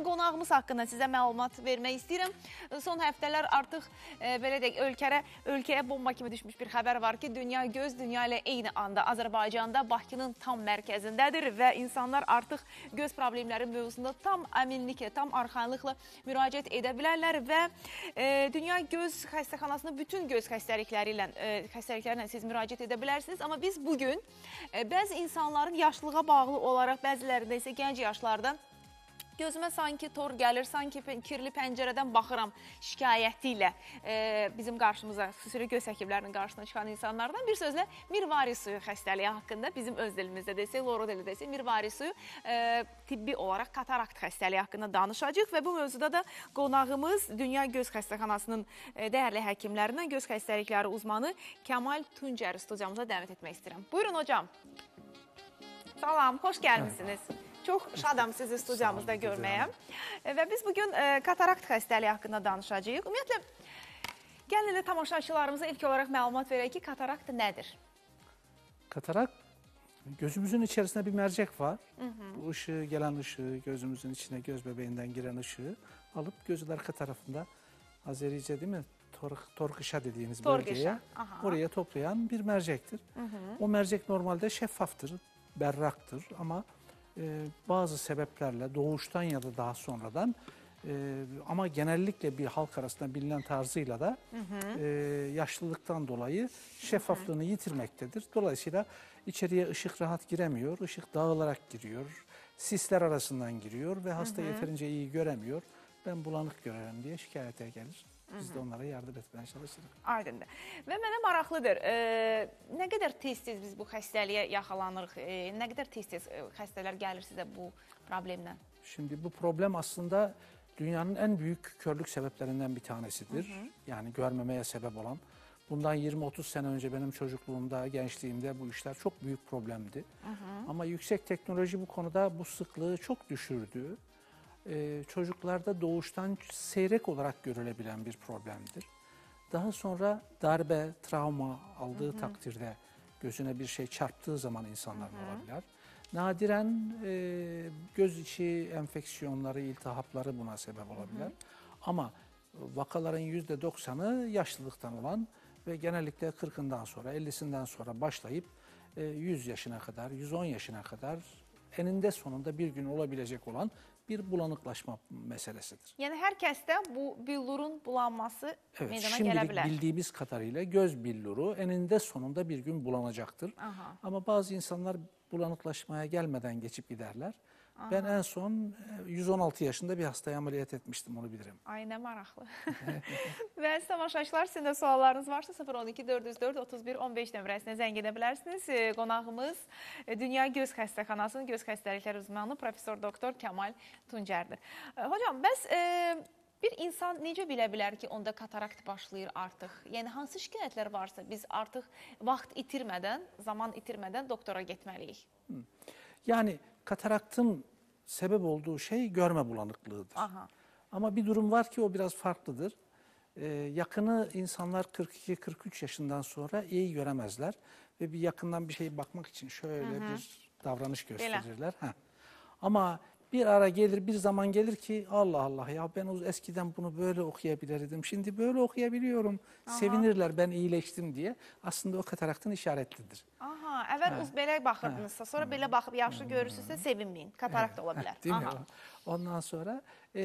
Ümumiyyətlə qonağımız haqqında sizə məlumat vermək istəyirəm. Son həftələr artıq e, belə deyək, ölkərə, ölkəyə bomba kimi düşmüş bir xəbər var ki, dünya göz dünya ilə eyni anda Azərbaycanda Bakının tam mərkəzindədir və insanlar artıq göz problemləri mövzusunda tam əminliklə, tam arxanlıqla müraciət edə bilərlər və e, dünya göz xəstəxanasına bütün göz xəstəlikləri ilə e, xəstəliklərlə siz müraciət edə bilərsiniz. Amma biz bu gün e, bəzi insanların yaşlılığa bağlı olaraq bəzilərində isə gənc yaşlarda gözümə sanki tor gəlir, sanki kirli pəncərədən baxıram şikayəti ilə e, bizim qarşımıza, xüsusilə göz həkimlərinin qarşısına çıxan insanlardan bir sözlə mirvari suyu xəstəliyi haqqında bizim öz dilimizdə desək, loro dilində desək, mirvari suyu e, tibbi olaraq katarakt xəstəliyi haqqında danışacağıq və bu mövzuda da qonağımız Dünya Göz Xəstəxanasının e, dəyərli həkimlərindən göz xəstəlikləri uzmanı Kəmal Tuncəri studiyamıza dəvət etmək istəyirəm. Buyurun hocam. Salam, xoş gəlmisiniz. Çox şadam sizi studiyamızda görməyə. E, və biz bugün e, katarakt xəstəliyi haqqında danışacağıq. Ümumiyyətlə, gəlin elə tamaşaçılarımıza ilk olaraq məlumat verək ki, katarakt nədir? Katarakt, gözümüzün içərisində bir mərcək var. Hı -hı. Bu ışığı, gələn ışığı, gözümüzün içinə, göz bəbəyindən girən ışığı alıb gözün arxa tarafında, Azəricə deyilmi, torqışa dediyimiz torqışa. bölgəyə, Aha. oraya toplayan bir mərcəkdir. Hı -hı. O mərcək normalda şəffafdır, bərraqdır, amma... e, bazı sebeplerle doğuştan ya da daha sonradan e, ama genellikle bir halk arasında bilinen tarzıyla da e, yaşlılıktan dolayı şeffaflığını yitirmektedir. Dolayısıyla içeriye ışık rahat giremiyor, ışık dağılarak giriyor, sisler arasından giriyor ve hasta yeterince iyi göremiyor. Ben bulanık görürüm diye şikayete gelir. Biz de onlara yardım etmeye çalışırız. Aydındır. Və mənə maraqlıdır. E, nə qədər tez-tez biz bu xəstəliyə yaxalanırıq? E, nə qədər tez-tez e, xəstələr gəlir sizə bu problemlə? Şimdi bu problem aslında dünyanın en büyük körlük sebeplerinden bir tanesidir. Yani görmemeye sebep olan. Bundan 20-30 sene önce benim çocukluğumda, gençliğimde bu işler çok büyük problemdi. Ama yüksek teknoloji bu konuda bu sıklığı çok düşürdü. Ee, çocuklarda doğuştan seyrek olarak görülebilen bir problemdir. Daha sonra darbe, travma aldığı takdirde gözüne bir şey çarptığı zaman insanların olabilir. Nadiren e, göz içi enfeksiyonları, iltihapları buna sebep olabilir. Ama vakaların yüzde doksanı yaşlılıktan olan ve genellikle 40'ından sonra, 50'sinden sonra başlayıp e, 100 yaşına kadar, 110 yaşına kadar eninde sonunda bir gün olabilecek olan bir bulanıklaşma meselesidir. Yəni hər kəsdə bu billurun bulanması Evet, meydana gələ bilər. bildiğimiz kadarıyla göz billuru eninde sonunda bir gün bulanacaktır. Aha. Ama bazı insanlar bulanıklaşmaya gelmeden geçip giderler. Ben en son e, 116 yaşında bir hastayı ameliyat etmiştim onu bilirim. Ay nə maraqlı. Və əziz tamaşaçılar, sizin də suallarınız varsa 012 404 31 15 nömrəsinə zəng edə bilərsiniz. E, Qonağımız e, Dünya Göz Xəstəxanasının göz xəstəlikləri uzmanı professor doktor Kəmal Tuncərdir. E, Hocam, bəs e, bir insan necə bilə bilər ki, onda katarakt başlayır artıq? Yəni hansı şikayətlər varsa biz artıq vaxt itirmədən, zaman itirmədən doktora getməliyik. Yani kataraktın sebep olduğu şey görme bulanıklığıdır. Aha. Ama bir durum var ki o biraz farklıdır. Ee, yakını insanlar 42-43 yaşından sonra iyi göremezler. Ve bir yakından bir şeye bakmak için şöyle bir davranış gösterirler. Ha. Ama bir ara gelir, bir zaman gelir ki Allah Allah ya ben o eskiden bunu böyle okuyabilirdim. Şimdi böyle okuyabiliyorum. Sevinirler ben iyileştim diye. Aslında o kataraktın işaretlidir. Aha, əvvəl uz belə baxırdınızsa, sonra belə baxıb yaxşı görürsünüzsə sevinməyin. Katarakt da ola bilər. Değil mi? Aha. Ondan sonra e,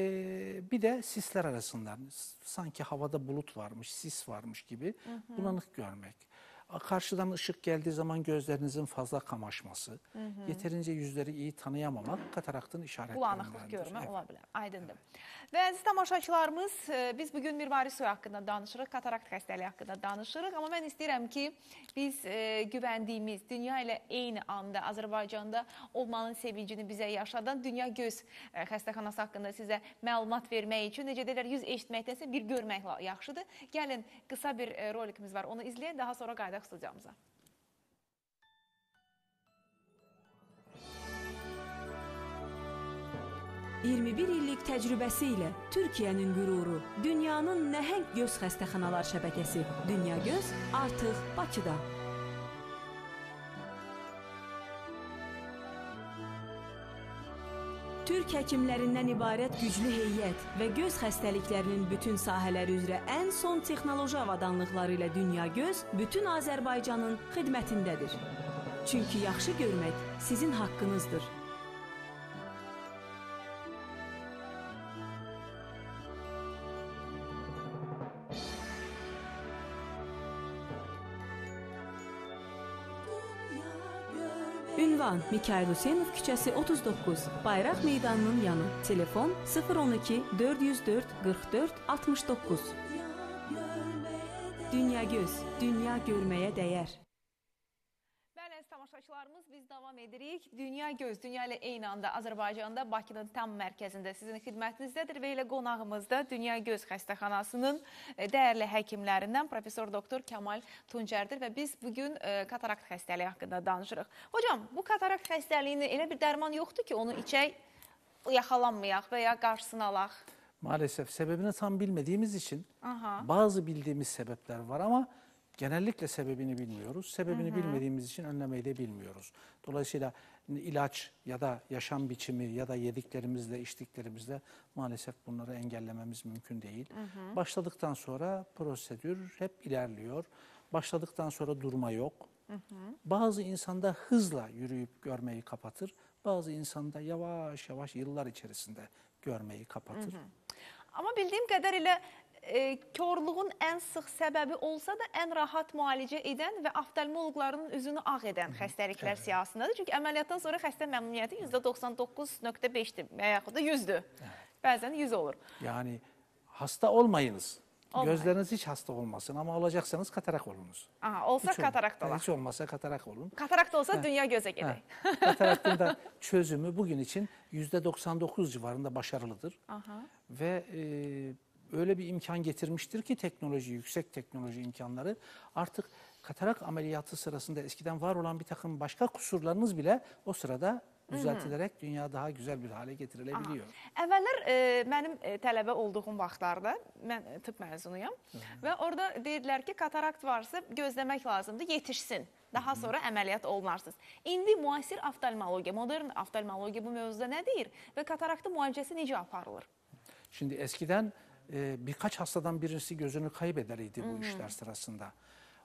bir de sisler arasından sanki havada bulut varmış, sis varmış gibi bulanık görmek. Karşıdan ışık geldiği zaman gözlerinizin fazla kamaşması, yeterince yüzleri iyi tanıyamamak kataraktın işaretlerindendir. Bulanıqlıq görmə Evet. ola bilər. Aydındır. Və əziz tamaşaçılarımız, e, biz bu gün mirvari suyu haqqında danışırıq, katarakt xəstəliyi haqqında danışırıq, amma mən istəyirəm ki, biz e, güvəndiyimiz, dünya ilə eyni anda Azərbaycanda olmanın sevincini bizə yaşadan Dünya Göz e, Xəstəxanası haqqında sizə məlumat vermək üçün, necə deyirlər, yüz eşitməkdənsə bir görmək yaxşıdır. Gəlin, qısa bir e, rolikimiz var, onu izləyək, daha sonra qayıdaq studiyamıza. Hı. 21 illik təcrübəsi ilə Türkiyənin qüruru, dünyanın nəhəng göz xəstəxanalar şəbəkəsi Dünya Göz artıq Bakıda. Türk həkimlərindən ibarət güclü heyət və göz xəstəliklərinin bütün sahələri üzrə ən son texnoloji avadanlıqları ilə Dünya Göz bütün Azərbaycanın xidmətindədir. Çünki yaxşı görmək sizin haqqınızdır. Ünvan Mikayıl Hüseynov küçəsi 39, Bayraq meydanının yanı. Telefon 012 404 44 69. Dünya Göz, dünya görməyə dəyər. Bəli, əziz tamaşaçılarımız, biz davam edirik. Dünya Göz, dünya ilə eyni anda Azərbaycanda, Bakının tam mərkəzində sizin xidmətinizdədir və elə qonağımız da Dünya Göz xəstəxanasının e, dəyərli həkimlərindən professor doktor Kamal Tuncərdir və biz bugün e, katarakt xəstəliyi haqqında danışırıq. Hocam, bu katarakt xəstəliyinin elə bir dərman yoxdur ki, onu içək, yaxalanmayaq və ya qarşısını alaq. Maalesef sebebini tam bilmediğimiz için Aha. bazı bildiğimiz sebepler var ama genellikle sebebini bilmiyoruz. Sebebini bilmediğimiz için önlemeyi de bilmiyoruz. Dolayısıyla ilaç ya da yaşam biçimi ya da yediklerimizle, içtiklerimizle maalesef bunları engellememiz mümkün değil. Başladıktan sonra prosedür hep ilerliyor. Başladıktan sonra durma yok. Bazı insanda hızla yürüyüp görmeyi kapatır. Bazı insanda yavaş yavaş yıllar içerisinde görmeyi kapatır. Amma bildiyim qədərilə e, korluğun ən sıx səbəbi olsa da ən rahat müalicə edən və oftalmoloqların üzünü ağ edən xəstəliklər siyahısındadır. Çünki əməliyyatdan sonra xəstə məmnuniyyəti %99.5-dir və yaxud da 100-dür. Bəzən 100 olur. Yani hasta olmayınız. Olmayın. Gözleriniz hiç hasta olmasın ama olacaksanız katarak olunuz. Aha, olsa ol- katarakt olar. Hiç olmazsa katarak olun. Katarakt olsa dünya gözə Ha, gedək. Kataraktın da çözümü bugün yüzde 99 civarında başarılıdır. Aha. Ve e, öyle bir imkan getirmiştir ki teknoloji, yüksek teknoloji imkanları artık katarak ameliyatı sırasında eskiden var olan bir takım başka kusurlarınız bile o sırada düzeltilerek dünya daha güzel bir hale getirilebiliyor. Əvvəllər e, mənim e, tələbə olduğum vaxtlarda mən e, tibb məzunuyam və orada deyirlər ki, katarakt varsa gözləmək lazımdır, yetişsin. Daha sonra əməliyyat olunarsınız. İndi müasir oftalmologiya, modern oftalmologiya bu mövzuda nə deyir və kataraktın müalicəsi necə aparılır? Şimdi eskiden e, birkaç hastadan birisi gözünü kaybederiydi bu işler sırasında.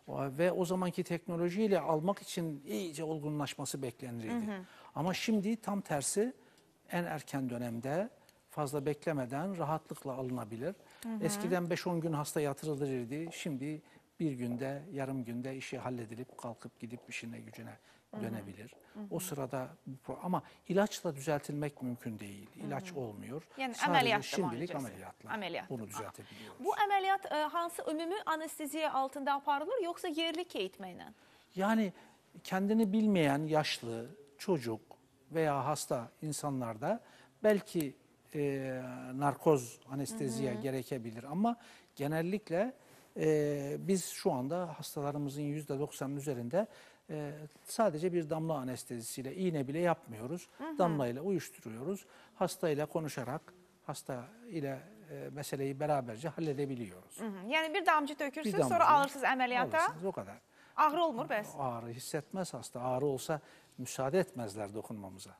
O- Ve o zamanki teknolojiyle almak için iyice olgunlaşması beklenirdi. Ama şimdi tam tersi en erken dönemde fazla beklemeden rahatlıkla alınabilir. Eskiden 5-10 gün hasta yatırılırdı. Şimdi bir günde, yarım günde işi halledilip kalkıp gidip işine gücüne dönebilir. O sırada bu pro- ama ilaçla düzeltilmek mümkün değil. İlaç olmuyor. Yani Sadece ameliyatla şimdilik ameliyatla Ameliyat. bunu düzeltebiliyoruz. Bu əməliyyat e, hansı ümumi anesteziya altında aparılır yoxsa yerli keyitməklə? Yani kendini bilmeyen yaşlı, çocuk veya hasta insanlarda belki e, narkoz anesteziye gerekebilir ama genellikle e, biz şu anda hastalarımızın yüzde doksanın üzerinde e, sadece bir damla anestezisiyle iğne bile yapmıyoruz. Damla ile uyuşturuyoruz. Hasta ile konuşarak hasta ile e, meseleyi beraberce halledebiliyoruz. Hı -hı. Yəni bir damcı tökürsünüz, damcı sonra alırsınız əməliyyata. Alırsınız, o kadar. Ağrı olmur bəs? Ağrı hissetmez hasta. Ağrı olsa müsaade etmezler dokunmamıza.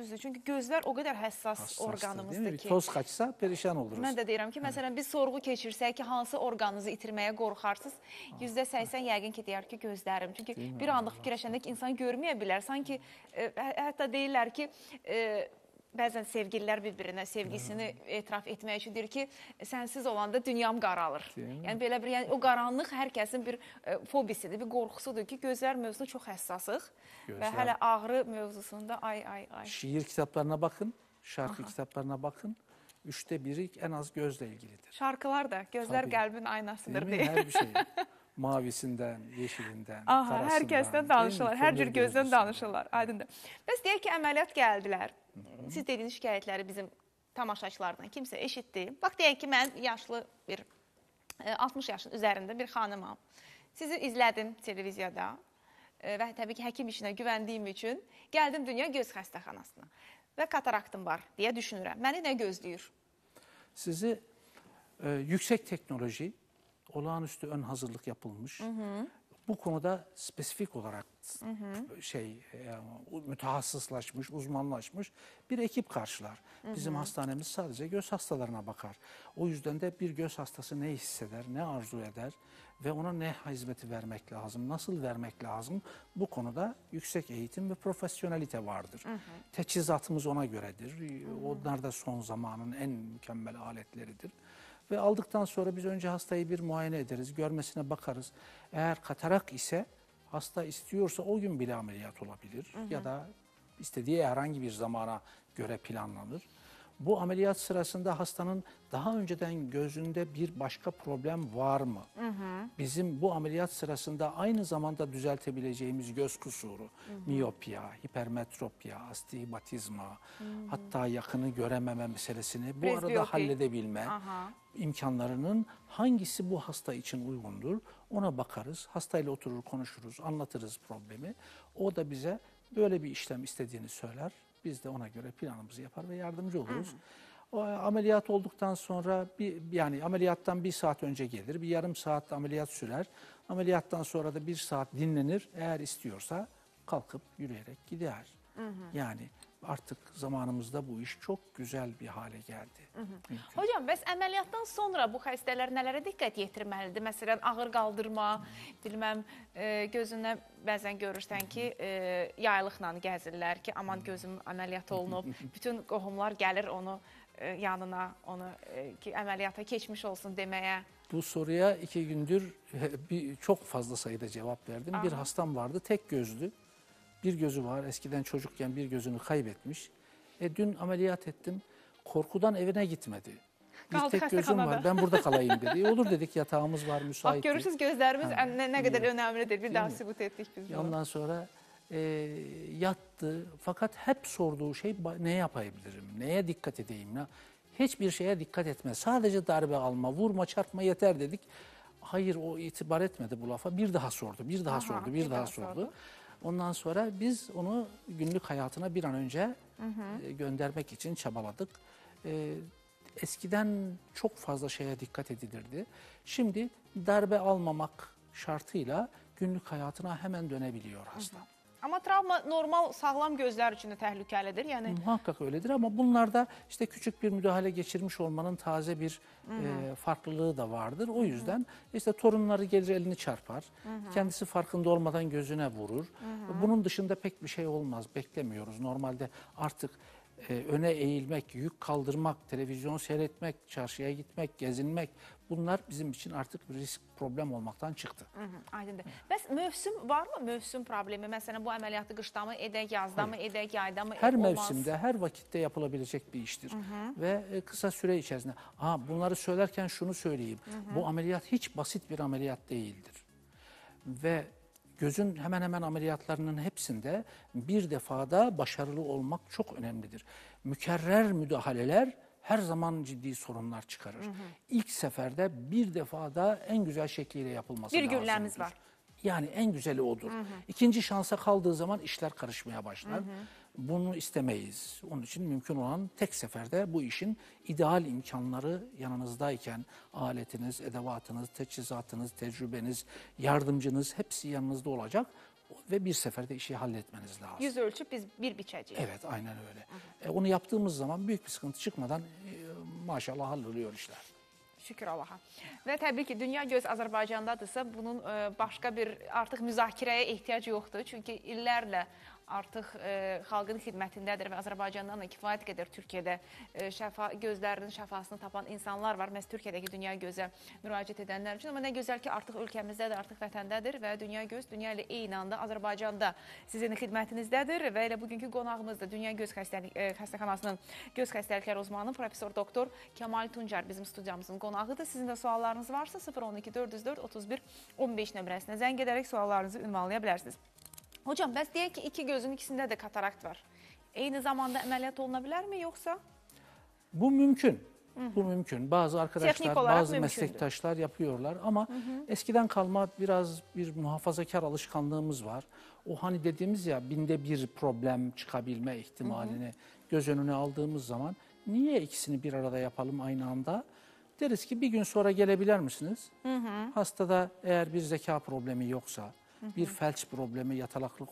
Düzdür. Çünki gözlər o qədər həssas mi? orqanımızdır ki. toz kaçsa perişan oluruz. Mən də deyirəm ki, məsələn biz sorğu keçirsək ki, hansı orqanınızı itirməyə qorxarsınız? %80 yəqin ki, deyər ki, gözlərim. Çünki bir anlıq fikirləşəndə ki, insan görməyə bilər. Sanki e, hə- hətta deyirlər ki, e, bəzən sevgililər bir-birinə sevgisini etiraf etmək üçün deyir ki, sənsiz olanda dünyam qaralır. Değil mi? Yəni belə bir yəni o qaranlıq hər kəsin bir e, fobisidir, bir qorxusudur ki, gözlər mövzusunda çox həssasıq və Gözlər- hələ ağrı mövzusunda ay ay ay. Şiir kitaplarına bakın, şarkı kitaplarına bakın. Üçte biri en az gözle ilgilidir. Şarkılar da gözlər Tabii. qəlbin aynasıdır deyə. Her bir şey. Mavisinden, yeşilinden, Aha, hər karasından, kəsdən danışırlar, hər cür gözdən danışırlar, aydındır. Bəs deyək ki, əməliyyat gəldilər. Siz dediyiniz şikayətləri bizim tamaşaçılardan kimsə eşitdi. Bax deyək ki, mən yaşlı bir e, 60 yaşın üzərində bir xanımam. Sizi izlədim televiziyada e, və təbii ki, həkim işinə güvəndiyim üçün gəldim Dünya Göz Xəstəxanasına və kataraktım var deyə düşünürəm. Məni nə gözləyir? Sizi e, yüksek teknoloji, olağanüstü ön hazırlık yapılmış. Bu konuda spesifik olarak şey e, mütehassıslaşmış, uzmanlaşmış bir ekip karşılar. Bizim hastanemiz sadece göz hastalarına bakar. O yüzden de bir göz hastası ne hisseder, ne arzu eder ve ona ne hizmeti vermek lazım, nasıl vermek lazım bu konuda yüksek eğitim ve profesyonelite vardır. Teçhizatımız ona göredir. Onlar da son zamanın en mükemmel aletleridir. Ve aldıktan sonra biz önce hastayı bir muayene ederiz, görmesine bakarız. Eğer katarak ise hasta istiyorsa o gün bile ameliyat olabilir ya da istediği herhangi bir zamana göre planlanır. Bu ameliyat sırasında hastanın daha önceden gözünde bir başka problem var mı? Bizim bu ameliyat sırasında aynı zamanda düzeltebileceğimiz göz kusuru, miyopya, hipermetropya, astigmatizma, hatta yakını görememe meselesini bu arada Presbiyopi. halledebilme Aha. imkanlarının hangisi bu hasta için uygundur ona bakarız. Hastayla oturur konuşuruz, anlatırız problemi. O da bize böyle bir işlem istediğini söyler. Biz de ona göre planımızı yapar ve yardımcı oluruz. O ameliyat olduktan sonra bir yani ameliyattan bir saat önce gelir. Bir yarım saat ameliyat sürer. Ameliyattan sonra da bir saat dinlenir. Eğer istiyorsa kalkıp yürüyerek gider. Yani artık zamanımızda bu iş çok güzel bir hale geldi. Mümkün. Hocam, bəs əməliyyatdan sonra bu xəstələr nələrə diqqət yetirməlidir? Məsələn, ağır qaldırma, bilməm, e, gözünə bəzən görürsən ki, e, yaylıqla gəzirlər ki, aman gözüm əməliyyat olunub. Bütün qohumlar gəlir onu e, yanına, onu e, ki, əməliyyata keçmiş olsun deməyə. Bu soruya iki gündür bir, çok fazla sayıda cevap verdim. Bir Aha. hastam vardı tek gözlü. Bir gözü var eskiden çocukken bir gözünü kaybetmiş. E, dün ameliyat ettim korkudan evine gitmedi. Bir Kaldı tek gözüm var hastaxanada. ben burada kalayım dedi. E, olur dedik yatağımız var müsait. görürsüz gözlərimiz Ha, ən- nə, nə qədər iyi. önəmlidir. Bir daha mi? sübut etdik biz bunu. Ondan sonra e, yattı. Fakat hep sorduğu şey "Ba- ne yapabilirim, neye dikkat edeyim? Ne? Hiçbir şeye dikkat etme. Sadece darbe alma, vurma, çarpma yeter dedik. Hayır o itibar etmedi bu lafa. Bir daha sordu, bir daha Aha, sordu, bir, daha, sordu. Ondan sonra biz onu günlük hayatına bir an önce e, göndermek için çabaladık. E, eskiden çok fazla şeye dikkat edilirdi. Şimdi darbe almamak şartıyla günlük hayatına hemen dönebiliyor hasta. Amma travma normal sağlam gözlər üçün də təhlükəlidir. Yəni Muhakkak öyledir ama bunlarda işte küçük bir müdahale geçirmiş olmanın taze bir e, farklılığı da vardır. O yüzden işte torunları gelir elini çarpar. Kendisi farkında olmadan gözüne vurur. Bunun dışında pek bir şey olmaz. Beklemiyoruz. Normalde artık e, öne eğilmek, yük kaldırmak, televizyon seyretmek, çarşıya gitmek, gezinmek bunlar bizim için artık bir risk problem olmaktan çıktı. Hı -hı, aydındır. Bəs mövsüm varmı? Mövsüm problemi. Məsələn, bu əməliyyatı qışda mı edək, yazda mı edək, yayda mı Her olmaz? mevsimde, her vakitte yapılabilecek bir iştir. Ve e, kısa süre içerisinde. Ha, bunları söylerken şunu söyleyeyim. Bu ameliyat hiç basit bir ameliyat değildir. Ve gözün hemen hemen ameliyatlarının hepsinde bir defada başarılı olmak çok önemlidir. Mükerrer müdahaleler her zaman ciddi sorunlar çıkarır. İlk seferde bir defada en güzel şekliyle yapılması Bir lazımdır. günlerimiz var. Yani en güzeli odur. İkinci şansa kaldığı zaman işler karışmaya başlar. Bunu istemeyiz. Onun için mümkün olan tek seferde bu işin ideal imkanları yanınızdayken aletiniz, edevatınız, teçhizatınız, tecrübeniz, yardımcınız hepsi yanınızda olacak ve bir seferde işi halletmeniz lazım. Yüz ölçüb biz bir biçəcəyik. Evet aynen öyle. E, onu yaptığımız zaman büyük bir sıkıntı çıkmadan e, maşallah halloluyor işler. Şükür Allaha. Və təbii ki, dünya göz Azərbaycandadırsa, bunun e, başqa bir artıq müzakirəyə ehtiyac yoxdur. Çünki illərlə artıq e, xalqın xidmətindədir və Azərbaycandan da kifayət qədər Türkiyədə e, şəfa gözlərinin şəfasını tapan insanlar var. Məhz Türkiyədəki dünya gözə müraciət edənlər üçün. Amma nə gözəl ki, artıq ölkəmizdədir, artıq vətəndədir və dünya göz dünya ilə eyni anda Azərbaycanda sizin xidmətinizdədir və elə bugünkü qonağımız da Dünya Göz Xəstəlik e, Xəstəxanasının göz xəstəlikləri uzmanı professor doktor Kamal Tuncar bizim studiyamızın qonağıdır. Sizin də suallarınız varsa 012 404 31 15 nömrəsinə zəng edərək suallarınızı ünvanlaya bilərsiniz. Hocam, bəs deyək ki, iki gözün ikisində də katarakt var. Eyni zamanda əməliyyat oluna bilərmi yoxsa? Bu mümkün. Bu mümkün. Bazı arkadaşlar, bazı mümkündür. meslektaşlar yapıyorlar ama eskiden kalma biraz bir muhafazakar alışkanlığımız var. O hani dediğimiz ya binde bir problem çıkabilme ihtimalini göz önüne aldığımız zaman niye ikisini bir arada yapalım aynı anda? Deriz ki bir gün sonra gelebilir misiniz? Hastada eğer bir zeka problemi yoksa, bir felç problemi, yatalaklık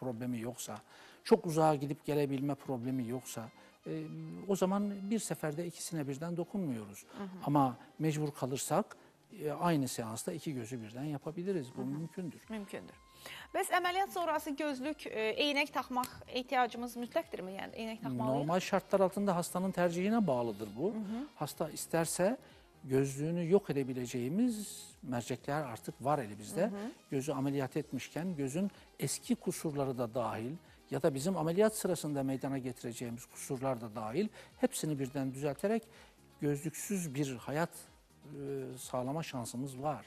problemi yoksa, çok uzağa gidip gelebilme problemi yoksa e, o zaman bir seferde ikisine birden dokunmuyoruz. Ama mecbur kalırsak e, aynı seansta iki gözü birden yapabiliriz. Bu mümkündür. Mümkündür. Bəs əməliyyat sonrası gözlük, e, eynək taxmaq ehtiyacımız mütləqdirmi? Yəni eynək taxmalıyıq? Normal şartlar altında hastanın tercihine bağlıdır bu. Hasta isterse gözlüğünü yok edebileceğimiz mercekler artık var elimizde. Gözü ameliyat etmişken gözün eski kusurları da dahil ya da bizim ameliyat sırasında meydana getireceğimiz kusurlar da dahil hepsini birden düzelterek gözlüksüz bir hayat e, sağlama şansımız var.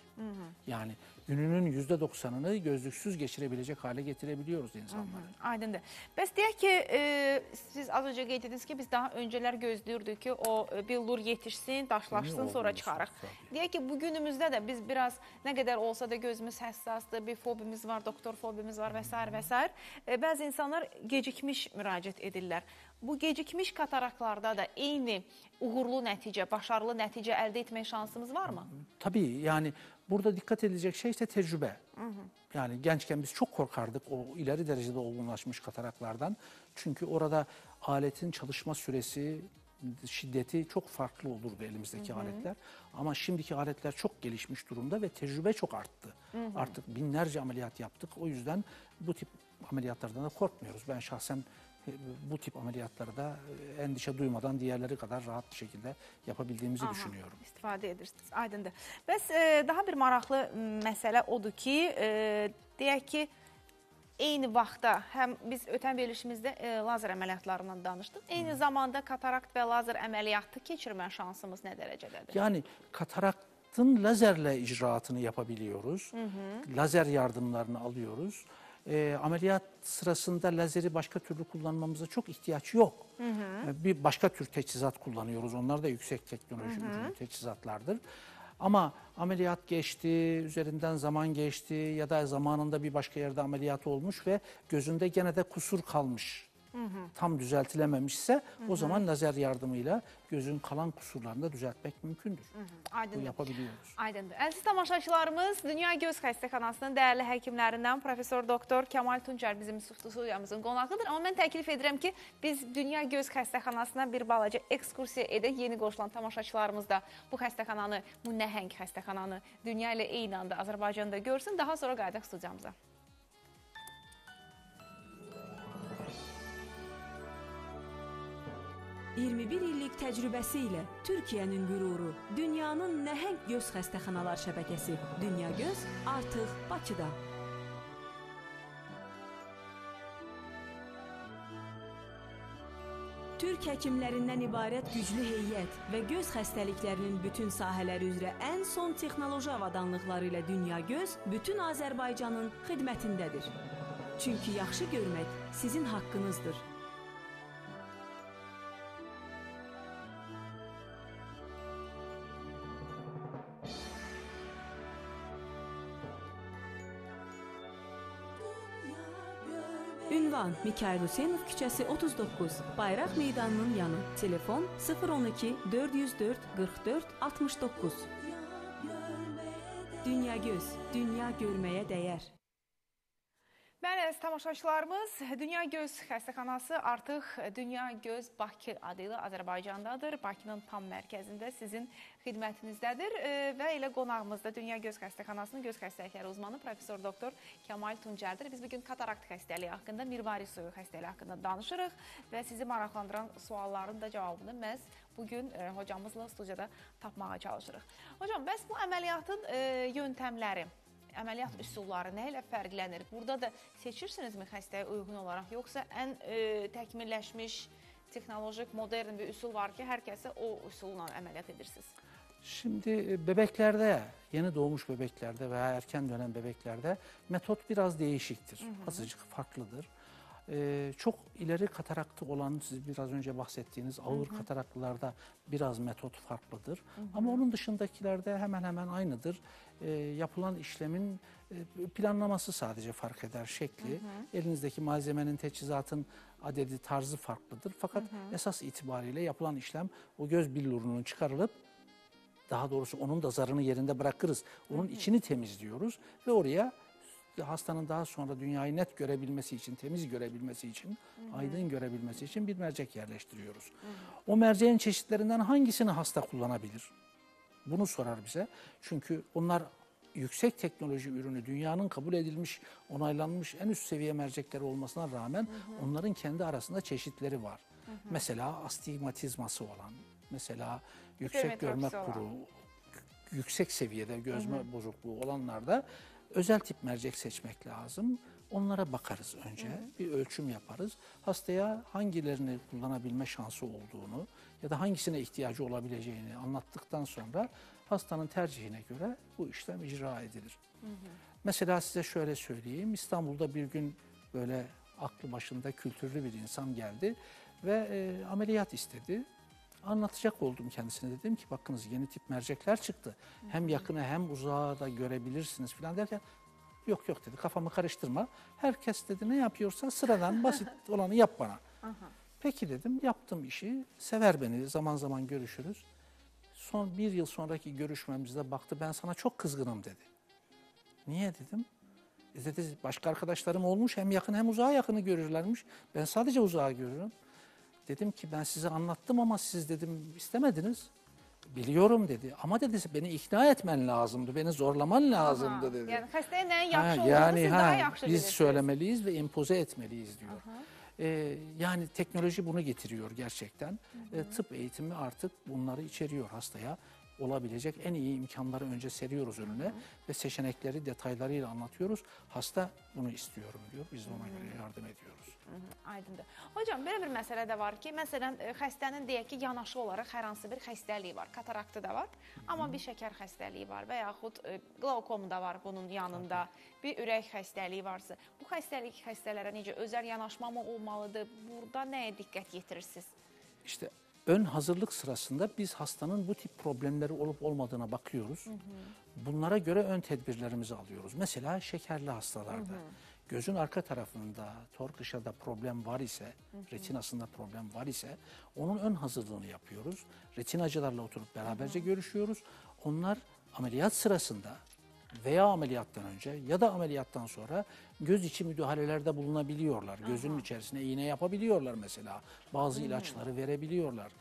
Yani gününün yüzde doksanını gözlüksüz geçirebilecek hale getirebiliyoruz insanları. Aydındır. Bəs deyək ki, e, siz az öncə qeyd etdiniz ki, biz daha öncələr gözləyirdik ki, o e, billur yetişsin, daşlaşsın, sonra çıxarıq. Deyək ki, bu günümüzdə də biz biraz nə qədər olsa da gözümüz həssasdır, bir fobimiz var, doktor fobimiz var və s. və s. E, bəzi insanlar gecikmiş müraciət edirlər. Bu gecikmiş kataraklarda da eyni uğurlu nəticə, başarılı nəticə əldə etmək şansımız varmı? Tabii yani burada dikkat edilecek şey işte tecrübe. Yani gençken biz çok korkardık o ileri derecede olgunlaşmış kataraklardan. Çünkü orada aletin çalışma süresi, şiddeti çok farklı olurdu elimizdeki aletler. Ama şimdiki aletler çok gelişmiş durumda ve tecrübe çok arttı. Artık binlerce ameliyat yaptık. O yüzden bu tip ameliyatlardan da korkmuyoruz. Ben şahsen bu tip ameliyatları da e, endişe duymadan diğerleri kadar rahat bir şekilde yapabildiğimizi Aha, düşünüyorum. İstifadə edirsiniz. Aydındır. Bəs e, daha bir maraqlı məsələ odur ki, e, deyək ki, eyni vaxtda həm biz ötən verilişimizdə e, lazer əməliyyatlarından danışdıq. Eyni zamanda katarakt və lazer əməliyyatı keçirmə şansımız nə dərəcədədir? Yani kataraktın lazerle icraatını yapabiliyoruz. Lazer yardımlarını alıyoruz. Ee, ameliyat sırasında lazeri başka türlü kullanmamıza çok ihtiyaç yok. Ee, Bir başka tür teçhizat kullanıyoruz. Onlar da yüksek teknoloji ürünü teçhizatlardır. Ama ameliyat geçti, üzerinden zaman geçti ya da zamanında bir başka yerde ameliyat olmuş ve gözünde gene de kusur kalmış. Tam düzeltilememişse o zaman lazer yardımıyla gözün kalan kusurlarını da düzeltmek mümkündür. Bu Aydındır. yapabiliyoruz. Aydındır. Əziz tamaşaçılarımız, Dünya Göz Xəstəxanasının dəyərli həkimlərindən professor doktor Kamal Tunçer bizim studiyamızın qonağıdır. Amma mən təklif edirəm ki, biz Dünya Göz Xəstəxanasına bir balaca ekskursiya edək. Yeni qoşulan tamaşaçılarımız da bu xəstəxananı, bu nəhəng xəstəxananı dünya ilə eyni anda Azərbaycanda görsün. Daha sonra qayıdaq studiyamıza. – 21 illik təcrübəsi ilə Türkiyənin qüruru, dünyanın nəhəng göz xəstəxanalar şəbəkəsi Dünya Göz artıq Bakıda. Türk həkimlərindən ibarət güclü heyət və göz xəstəliklərinin bütün sahələri üzrə ən son texnoloji avadanlıqları ilə Dünya Göz bütün Azərbaycanın xidmətindədir. Çünki yaxşı görmək sizin haqqınızdır. Ünvan Mikayıl Hüseynov küçəsi 39, Bayraq meydanının yanı. Telefon 012 404 44 69. Dünya Göz, dünya görməyə dəyər. Əziz tamaşaçılarımız, Dünya Göz Xəstəxanası artıq Dünya Göz Bakı adı ilə Azərbaycandadır. Bakının tam mərkəzində sizin xidmətinizdədir E, və elə qonağımız da Dünya Göz Xəstəxanasının göz xəstəlikləri uzmanı professor doktor Kamal Tuncerdir. Biz bugün katarakt xəstəliyi haqqında, mirvari suyu xəstəliyi haqqında danışırıq və sizi maraqlandıran sualların da cavabını məhz bugün e, hocamızla studiyada tapmağa çalışırıq. Hocam, bəs bu əməliyyatın e, yöntəmləri əməliyyat üsulları nə ilə fərqlənir? Burada da seçirsinizmi xəstəyə uyğun olaraq, yoxsa ən e, təkmilləşmiş texnolojik, modern bir üsul var ki, hər kəsə o üsulla əməliyyat edirsiniz? Şimdi e, bebeklerde, yeni doğmuş bebeklerde veya erken dönem bebeklerde metot biraz değişiktir. Azıcık farklıdır. Ee, çok ileri kataraktı olan, siz biraz önce bahsettiğiniz ağır kataraklılarda biraz metot farklıdır. Ama onun dışındakilerde hemen hemen aynıdır. Ee, yapılan işlemin e, planlaması sadece fark eder, şekli. Elinizdeki malzemenin, teçhizatın adedi, tarzı farklıdır. Fakat esas itibariyle yapılan işlem o göz billurunun çıkarılıp daha doğrusu onun da zarını yerinde bırakırız. Onun içini temizliyoruz ve oraya hastanın daha sonra dünyayı net görebilmesi için, temiz görebilmesi için, aydın görebilmesi için bir mercek yerleştiriyoruz. O merceğin çeşitlerinden hangisini hasta kullanabilir? Bunu sorar bize. Çünkü onlar yüksek teknoloji ürünü, dünyanın kabul edilmiş, onaylanmış en üst seviye mercekleri olmasına rağmen onların kendi arasında çeşitleri var. Mesela astigmatizması olan, mesela yüksek görme olan. kuru, yüksek seviyede gözme bozukluğu olanlarda özel tip mercek seçmek lazım. Onlara bakarız önce. Bir ölçüm yaparız. Hastaya hangilerini kullanabilme şansı olduğunu ya da hangisine ihtiyacı olabileceğini anlattıktan sonra hastanın tercihine göre bu işlem icra edilir. Mesela size şöyle söyleyeyim. İstanbul'da bir gün böyle aklı başında kültürlü bir insan geldi ve e, ameliyat istedi. Anlatacak oldum kendisine dedim ki bakınız yeni tip mercekler çıktı. Hem yakını hem uzağı da görebilirsiniz falan derken yok yok dedi kafamı karıştırma. Herkes dedi ne yapıyorsa sıradan basit olanı yap bana. Peki dedim yaptım işi sever beni zaman zaman görüşürüz. Son bir yıl sonraki görüşmemizde baktı ben sana çok kızgınım dedi. Niye dedim. E dedi başka arkadaşlarım olmuş hem yakın hem uzağa yakını görürlermiş. Ben sadece uzağı görürüm. Dedim ki ben size anlattım ama siz dedim istemediniz. Biliyorum dedi. Ama dedi beni ikna etmen lazımdı. Beni zorlaman lazımdı dedi. Yəni xəstəyə nəyin Ha, yaxşı olduğunu yani siz ha, daha yaxşı biz bilirsiniz. söylemeliyiz ve empoze etmeliyiz diyor. Ee, yani teknoloji bunu getiriyor gerçekten. Ee, tıp eğitimi artık bunları içeriyor hastaya. Olabilecek en iyi imkanları önce seriyoruz önüne ve seçenekleri detaylarıyla anlatıyoruz. Hasta bunu istiyorum diyor. Biz de ona göre yardım ediyoruz. Hı -hı, Aydındır. Hocam belə bir məsələ də var ki, məsələn e, xəstənin deyək ki, yanaşı olaraq hər hansı bir xəstəliyi var. Kataraktı da var, amma bir şəkər xəstəliyi var və yaxud e, qlaukom da var bunun yanında. Bir ürək xəstəliyi varsa, bu xəstəlik xəstələrə necə özəl yanaşma mı olmalıdır? Burada nəyə diqqət yetirirsiniz? İşte ön hazırlık sırasında biz hastanın bu tip problemleri olup olmadığına bakıyoruz. Bunlara göre ön tedbirlerimizi alıyoruz. Mesela şekerli hastalarda gözün arka tarafında torkışada problem var ise, retinasında problem var ise onun ön hazırlığını yapıyoruz. Retinacılarla oturup beraberce görüşüyoruz. Onlar ameliyat sırasında veya ameliyattan önce ya da ameliyattan sonra göz içi müdahalelerde bulunabiliyorlar. Gözünün içerisine iğne yapabiliyorlar mesela. Bazı ilaçları verebiliyorlar.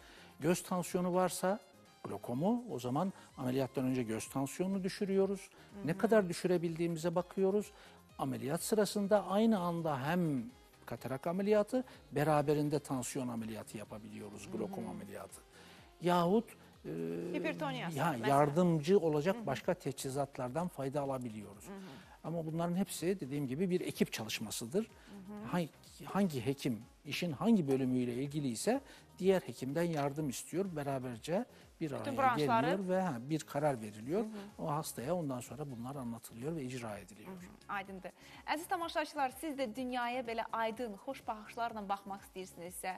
Göz tansiyonu varsa glokomu o zaman ameliyattan önce göz tansiyonunu düşürüyoruz. Ne kadar düşürebildiğimize bakıyoruz. Ameliyat sırasında aynı anda hem katarak ameliyatı beraberinde tansiyon ameliyatı yapabiliyoruz. Glokom ameliyatı. Yahut Hipertoniyası ya, mesela. yardımcı olacak başka teçhizatlardan fayda alabiliyoruz. Ama bunların hepsi dediğim gibi bir ekip çalışmasıdır. Hangi, hangi hekim işin hangi bölümüyle ilgiliyse diğer hekimden yardım istiyor. Beraberce bir araya branşları- geliyor ve ha, bir karar veriliyor. O hastaya ondan sonra bunlar anlatılıyor ve icra ediliyor. Aydındır. Əziz tamaşaçılar, siz də dünyaya belə aydın, xoş baxışlarla baxmaq istəyirsinizsə,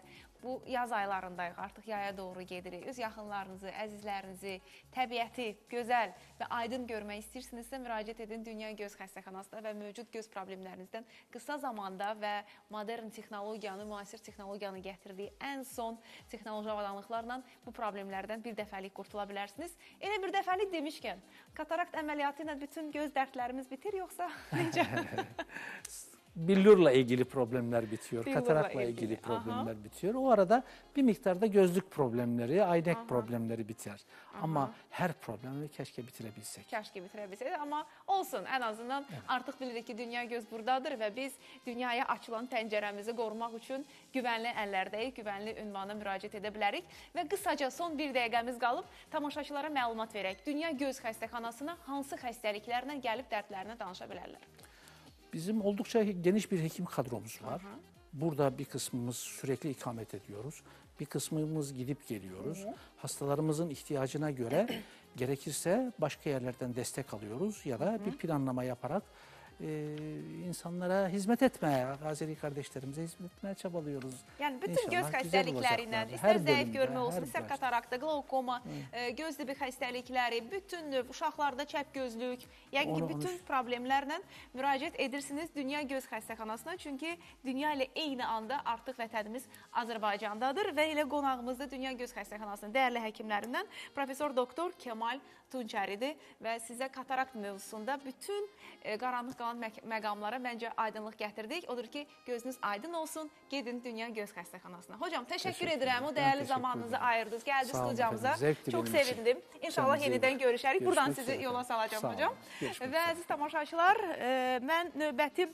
bu yaz aylarındayıq, artıq yaya doğru gedirik. Öz yaxınlarınızı, əzizlərinizi, təbiəti gözəl və aydın görmək istəyirsinizsə, müraciət edin Dünya Göz Xəstəxanasına və mövcud göz problemlərinizdən qısa zamanda və modern texnologiyanı, müasir texnologiyanı gətirdiyi ən son texnoloji avadanlıqlarla bu problemlərdən bir dəfəlik qurtula bilərsiniz. Elə bir dəfəlik demişkən, katarakt əməliyyatı ilə bütün göz dərdlərimiz bitir yoxsa necə? Billurla ilgili problemler bitiyor, Billurla katarakla ilgili, ilgili aha. problemler bitiyor. O arada bir miktarda gözlük problemleri, aynek problemleri biter. Ama her problemi keşke bitirebilsek. Kəşke bitirə bilsəydik, amma olsun. Ən azından artıq bilirik ki, dünya göz burdadır və biz dünyaya açılan pəncərəmizi qorumaq üçün güvənli əllərdəyik, güvənli ünvana müraciət edə bilərik və qısaca son bir dəqiqəmiz qalıb tamaşaçılara məlumat verək. Dünya Göz Xəstəxanasına hansı xəstəliklərlə gəlib dərdlərinə danışa bilərlər? Bizim oldukça geniş bir hekim kadromuz var. Burada bir kısmımız sürekli ikamet ediyoruz. Bir kısmımız gidip geliyoruz. Hastalarımızın ihtiyacına göre gerekirse başka yerlerden destek alıyoruz ya da bir planlama yaparak e, insanlara hizmet etmeye, Azeri kardeşlerimize hizmet etmeye çabalıyoruz. Yəni bütün göz İnşallah olacaklar. istər Hər zəif bölümdə, görmə olsun, branşda. katarakta, qlaukoma, e, göz dibi xəstəlikləri, bütün uşaqlarda çəp gözlük, yəni ki, Onu- onu- bütün problemlərlə müraciət edirsiniz Dünya Göz Xəstəxanasına. Çünki dünya ilə eyni anda artıq vətənimiz Azərbaycandadır və elə qonağımız da Dünya Göz Xəstəxanasının dəyərli həkimlərindən professor doktor Kemal Tunçəridir və sizə katarakt mövzusunda bütün e, qaranlıq qalan məqamlara məncə aydınlıq gətirdik. Odur ki, gözünüz aydın olsun. Gedin Dünya Göz Xəstəxanasına. Hocam, təşəkkür Təşəkkür edirəm. O dəyərli zamanınızı ayırdınız, gəldiniz Sağ studiyamıza. Çox sevindim. İnşallah iyi yenidən görüşərik. Buradan sizi yola Sağ olun. hocam. Və əziz tamaşaçılar, e, mən növbəti